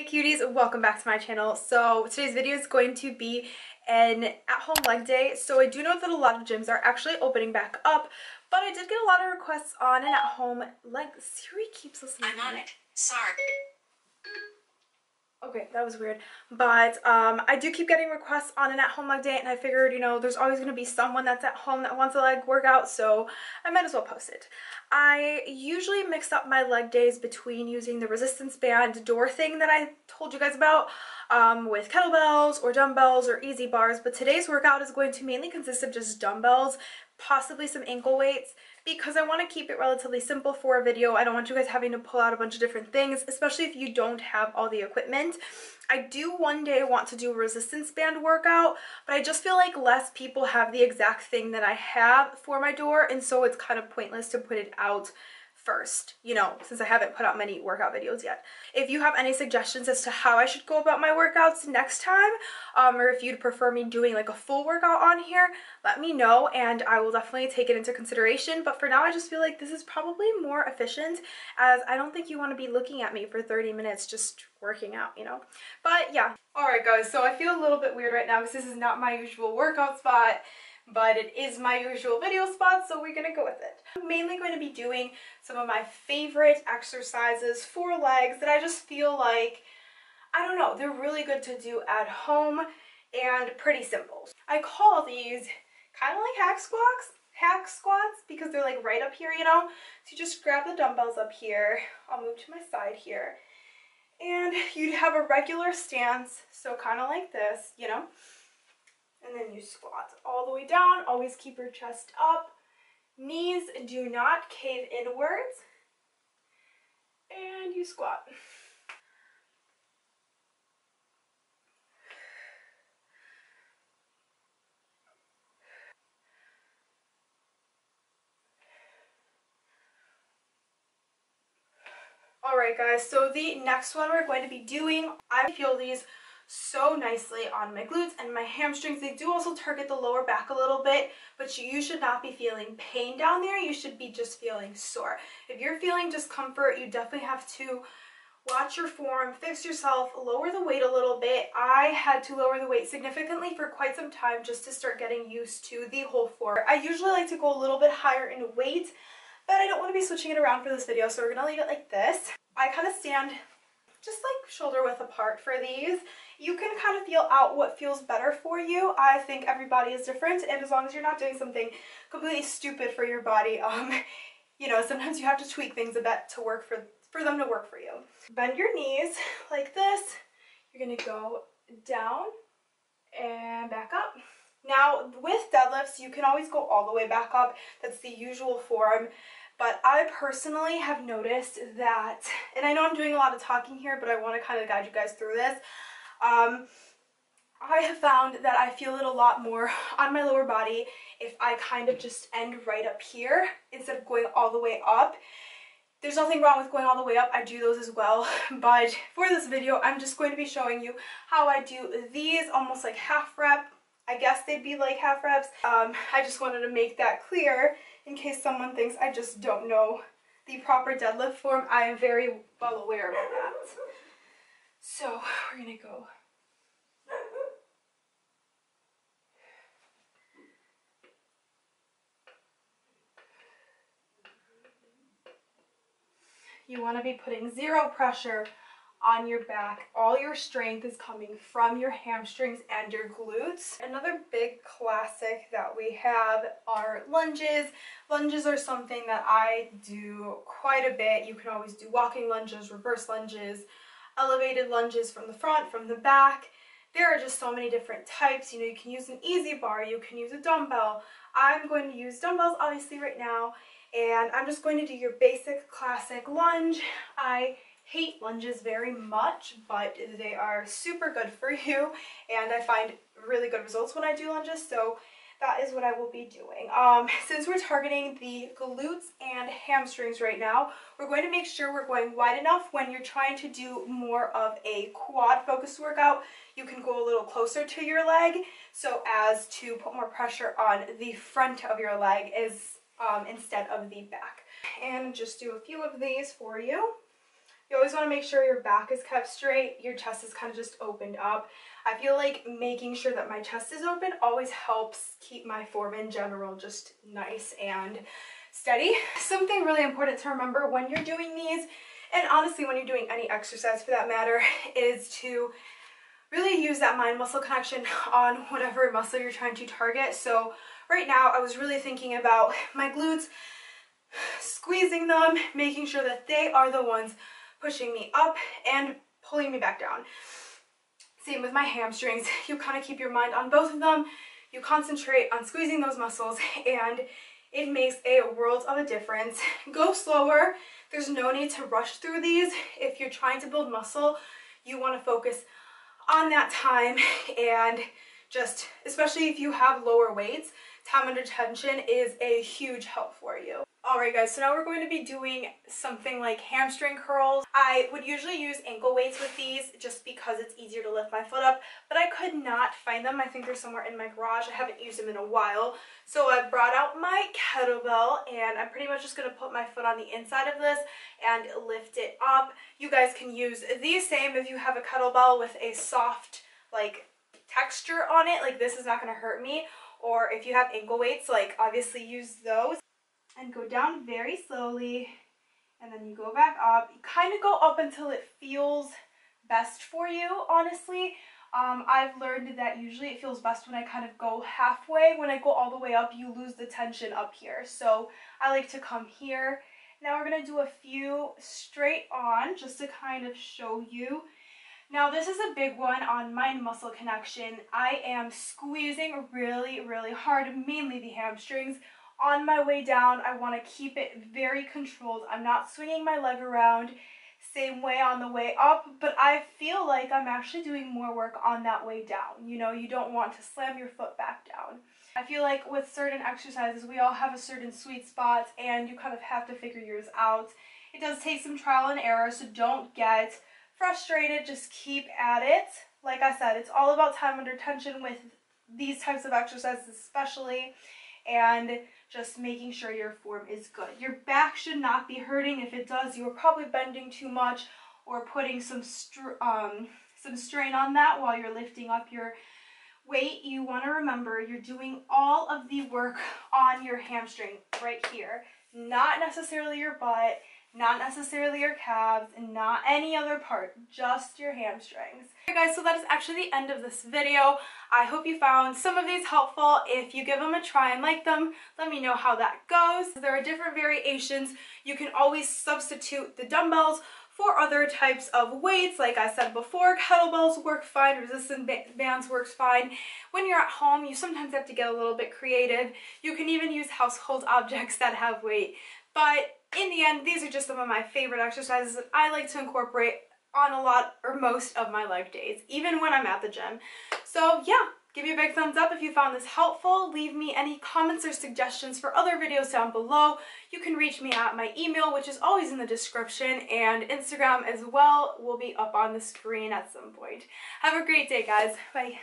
Hey cuties, welcome back to my channel. So today's video is going to be an at-home leg day. So I do know that a lot of gyms are actually opening back up, but I did get a lot of requests on an at-home leg. Siri keeps listening. I'm on it. Sorry. Okay, that was weird. But um, I do keep getting requests on an at-home leg day, and I figured, you know, there's always going to be someone that's at home that wants a leg workout, so I might as well post it. I usually mix up my leg days between using the resistance band door thing that I told you guys about um, with kettlebells or dumbbells or EZ bars, but today's workout is going to mainly consist of just dumbbells, possibly some ankle weights, because I want to keep it relatively simple for a video. I don't want you guys having to pull out a bunch of different things, especially if you don't have all the equipment. I do one day want to do a resistance band workout, but I just feel like less people have the exact thing that I have for my door, and so it's kind of pointless to put it out first, you know, since I haven't put out many workout videos yet. If you have any suggestions as to how I should go about my workouts next time, um, or if you'd prefer me doing like a full workout on here, let me know and I will definitely take it into consideration. But for now, I just feel like this is probably more efficient as I don't think you want to be looking at me for 30 minutes just working out, you know? But yeah. All right, guys, so I feel a little bit weird right now because this is not my usual workout spot but it is my usual video spot, so we're gonna go with it. I'm mainly going to be doing some of my favorite exercises for legs that I just feel like, I don't know, they're really good to do at home and pretty simple. I call these kind of like hack squats, hack squats because they're like right up here, you know? So you just grab the dumbbells up here. I'll move to my side here. And you'd have a regular stance, so kind of like this, you know? And then you squat all the way down. Always keep your chest up. Knees do not cave inwards. And you squat. Alright guys, so the next one we're going to be doing, I feel these so nicely on my glutes and my hamstrings. They do also target the lower back a little bit, but you should not be feeling pain down there. You should be just feeling sore. If you're feeling discomfort, you definitely have to watch your form, fix yourself, lower the weight a little bit. I had to lower the weight significantly for quite some time just to start getting used to the whole form. I usually like to go a little bit higher in weight, but I don't want to be switching it around for this video, so we're going to leave it like this. I kind of stand just like shoulder width apart for these. You can kind of feel out what feels better for you. I think everybody is different and as long as you're not doing something completely stupid for your body, um, you know, sometimes you have to tweak things a bit to work for, for them to work for you. Bend your knees like this. You're gonna go down and back up. Now with deadlifts, you can always go all the way back up. That's the usual form. But I personally have noticed that, and I know I'm doing a lot of talking here, but I want to kind of guide you guys through this. Um, I have found that I feel it a lot more on my lower body if I kind of just end right up here instead of going all the way up. There's nothing wrong with going all the way up. I do those as well. But for this video, I'm just going to be showing you how I do these almost like half rep. I guess they'd be like half reps. Um, I just wanted to make that clear in case someone thinks I just don't know the proper deadlift form. I am very well aware of that. So we're gonna go You want to be putting zero pressure on your back. All your strength is coming from your hamstrings and your glutes. Another big classic that we have are lunges. Lunges are something that I do quite a bit. You can always do walking lunges, reverse lunges, elevated lunges from the front, from the back. There are just so many different types. You know, you can use an EZ bar, you can use a dumbbell. I'm going to use dumbbells obviously right now and I'm just going to do your basic classic lunge. I hate lunges very much, but they are super good for you, and I find really good results when I do lunges, so that is what I will be doing. Um, since we're targeting the glutes and hamstrings right now, we're going to make sure we're going wide enough when you're trying to do more of a quad focused workout. You can go a little closer to your leg so as to put more pressure on the front of your leg is um, instead of the back. And just do a few of these for you. You always want to make sure your back is kept straight, your chest is kind of just opened up. I feel like making sure that my chest is open always helps keep my form in general just nice and steady. Something really important to remember when you're doing these, and honestly when you're doing any exercise for that matter, is to really use that mind muscle connection on whatever muscle you're trying to target. So right now I was really thinking about my glutes, squeezing them, making sure that they are the ones pushing me up and pulling me back down. Same with my hamstrings. You kind of keep your mind on both of them. You concentrate on squeezing those muscles and it makes a world of a difference. Go slower. There's no need to rush through these. If you're trying to build muscle, you want to focus on that time and just, especially if you have lower weights, time under tension is a huge help for you. Alright guys, so now we're going to be doing something like hamstring curls. I would usually use ankle weights with these just because it's easier to lift my foot up, but I could not find them. I think they're somewhere in my garage. I haven't used them in a while. So I brought out my kettlebell and I'm pretty much just going to put my foot on the inside of this and lift it up. You guys can use these same if you have a kettlebell with a soft like texture on it. Like this is not going to hurt me. Or if you have ankle weights, like obviously use those and go down very slowly and then you go back up. You kind of go up until it feels best for you, honestly. Um, I've learned that usually it feels best when I kind of go halfway. When I go all the way up, you lose the tension up here. So I like to come here. Now we're going to do a few straight on just to kind of show you. Now this is a big one on mind muscle connection. I am squeezing really, really hard, mainly the hamstrings, on my way down, I want to keep it very controlled. I'm not swinging my leg around same way on the way up, but I feel like I'm actually doing more work on that way down. You know, you don't want to slam your foot back down. I feel like with certain exercises, we all have a certain sweet spot and you kind of have to figure yours out. It does take some trial and error, so don't get frustrated. Just keep at it. Like I said, it's all about time under tension with these types of exercises especially. And just making sure your form is good. Your back should not be hurting. If it does, you are probably bending too much or putting some, um, some strain on that while you're lifting up your weight. You want to remember you're doing all of the work on your hamstring right here, not necessarily your butt, not necessarily your calves, and not any other part, just your hamstrings. Okay guys, so that is actually the end of this video. I hope you found some of these helpful. If you give them a try and like them, let me know how that goes. There are different variations. You can always substitute the dumbbells for other types of weights. Like I said before, kettlebells work fine, resistance bands works fine. When you're at home, you sometimes have to get a little bit creative. You can even use household objects that have weight. But in the end, these are just some of my favorite exercises that I like to incorporate on a lot or most of my life days, even when I'm at the gym. So yeah, give me a big thumbs up if you found this helpful. Leave me any comments or suggestions for other videos down below. You can reach me at my email, which is always in the description, and Instagram as well will be up on the screen at some point. Have a great day, guys. Bye.